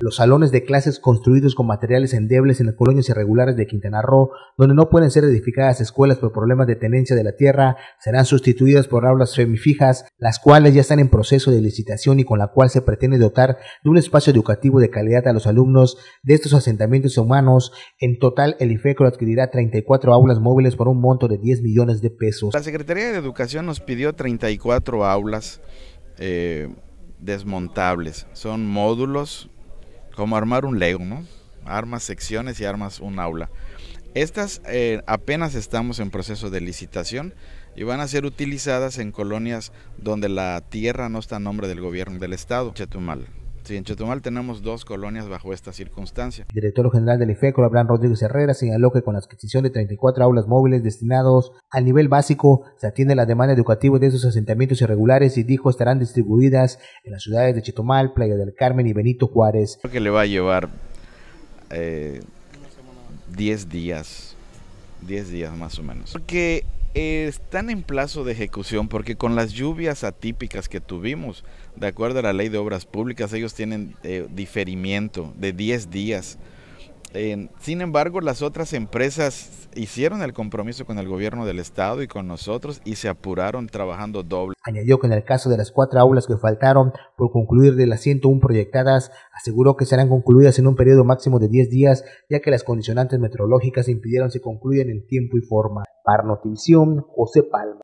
Los salones de clases construidos con materiales endebles en las colonias irregulares de Quintana Roo, donde no pueden ser edificadas escuelas por problemas de tenencia de la tierra, serán sustituidas por aulas semifijas, las cuales ya están en proceso de licitación y con la cual se pretende dotar de un espacio educativo de calidad a los alumnos de estos asentamientos humanos. En total, el IFECRO adquirirá 34 aulas móviles por un monto de 10 millones de pesos. La Secretaría de Educación nos pidió 34 aulas eh, desmontables. Son módulos como armar un Lego, ¿no? Armas secciones y armas un aula. Estas eh, apenas estamos en proceso de licitación y van a ser utilizadas en colonias donde la tierra no está a nombre del gobierno del estado, Chetumal. Sí, en Chetumal tenemos dos colonias bajo esta circunstancia. El director general del IFECO, Abraham Rodríguez Herrera, señaló que con la adquisición de 34 aulas móviles destinados al nivel básico, se atiende la demanda educativa de esos asentamientos irregulares y dijo estarán distribuidas en las ciudades de Chetumal, Playa del Carmen y Benito Juárez. Creo que le va a llevar eh, 10 días, 10 días más o menos. Porque están en plazo de ejecución porque con las lluvias atípicas que tuvimos, de acuerdo a la ley de obras públicas, ellos tienen eh, diferimiento de 10 días. Sin embargo, las otras empresas hicieron el compromiso con el gobierno del estado y con nosotros y se apuraron trabajando doble. Añadió que en el caso de las cuatro aulas que faltaron por concluir de las 101 proyectadas, aseguró que serán concluidas en un periodo máximo de 10 días, ya que las condicionantes meteorológicas impidieron se concluyan en tiempo y forma. Para Notivisión, José Palma.